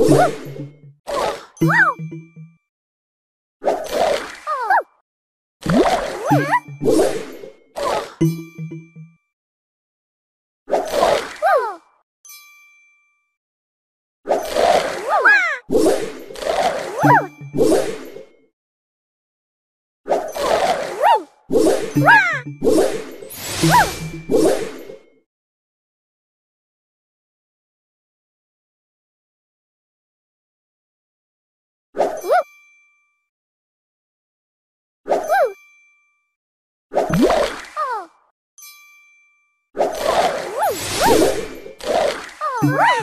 Woo! you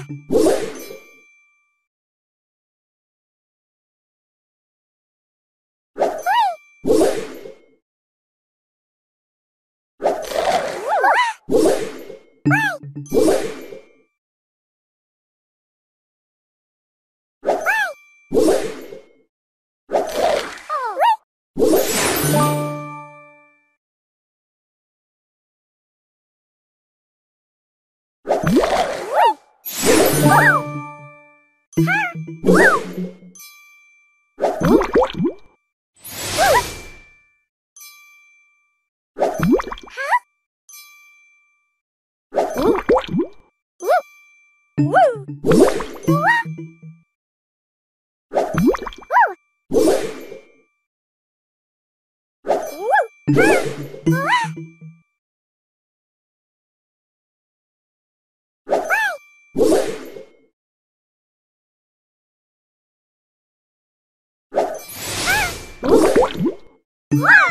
Woo! What?